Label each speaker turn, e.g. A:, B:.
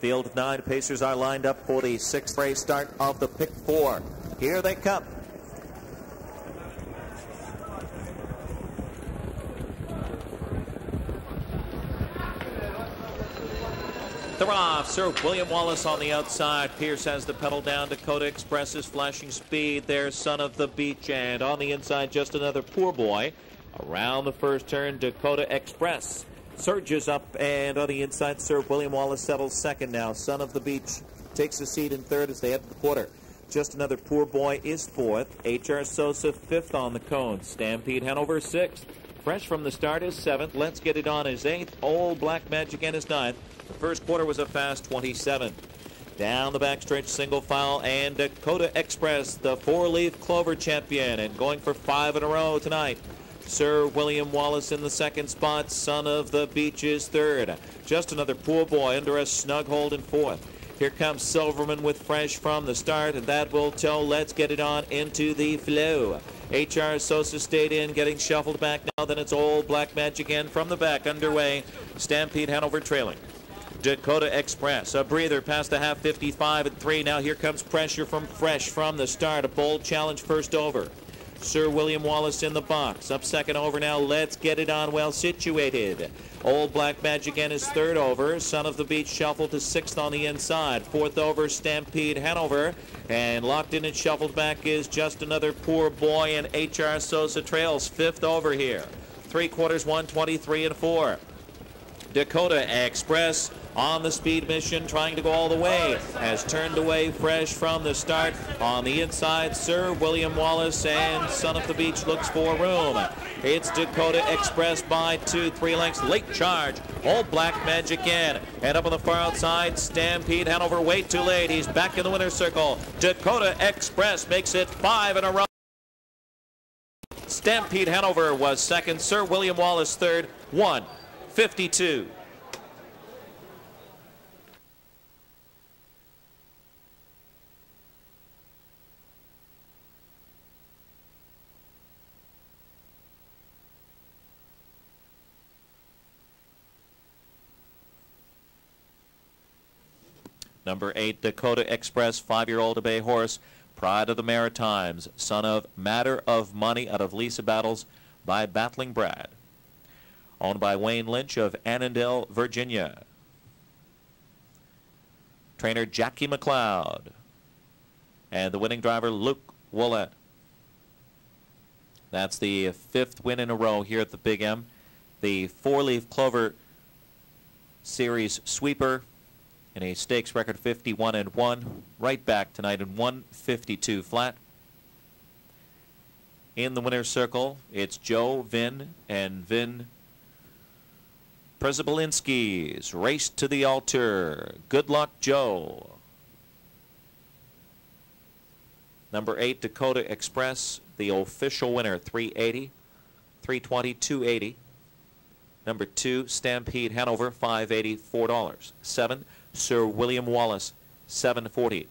A: Field of nine Pacers are lined up for the sixth race start of the pick four. Here they come. They're off. Sir William Wallace on the outside. Pierce has the pedal down. Dakota Express is flashing speed. There's Son of the Beach. And on the inside, just another poor boy. Around the first turn, Dakota Express surges up. And on the inside, Sir William Wallace settles second now. Son of the Beach takes a seat in third as they head to the quarter. Just another poor boy is fourth. H.R. Sosa fifth on the cone. Stampede Hanover sixth. Fresh from the start is seventh. Let's get it on is eighth. Old Black Magic in is ninth. The first quarter was a fast 27. Down the backstretch, single file, and Dakota Express, the four-leaf clover champion, and going for five in a row tonight. Sir William Wallace in the second spot, son of the beaches third. Just another poor boy under a snug hold in fourth. Here comes Silverman with fresh from the start, and that will tell. Let's Get It On into the flow. H.R. Sosa stayed in, getting shuffled back now. Then it's old Black Magic again from the back underway. Stampede Hanover trailing. Dakota Express. A breather past the half 55 and 3. Now here comes pressure from Fresh from the start. A bold challenge first over. Sir William Wallace in the box. Up second over now. Let's get it on well situated. Old Black Magic again his third over. Son of the Beach shuffled to sixth on the inside. Fourth over, Stampede Hanover. And locked in and shuffled back is just another poor boy and H.R. Sosa trails fifth over here. Three quarters, 123 and four. Dakota Express on the speed mission, trying to go all the way, has turned away fresh from the start. On the inside, Sir William Wallace and Son of the Beach looks for room. It's Dakota Express by two, three lengths. Late charge. Old Black Magic in. And up on the far outside, Stampede Hanover. Wait too late. He's back in the winner's circle. Dakota Express makes it five in a row. Stampede Hanover was second. Sir William Wallace third. One. 52. Number eight, Dakota Express, five-year-old bay horse, pride of the Maritimes, son of Matter of Money out of Lisa Battles by Battling Brad owned by Wayne Lynch of Annandale, Virginia. Trainer Jackie McLeod. And the winning driver, Luc Ouellette. That's the fifth win in a row here at the Big M. The four-leaf clover series sweeper in a stakes record 51 and 1 right back tonight in 152 flat in the winner's circle it's Joe Vin and Vin Przebalinski's race to the altar. Good luck, Joe. Number eight, Dakota Express, the official winner, 380, 320, 280. Number two, Stampede Hanover, 580, $4. Seven, Sir William Wallace, 740.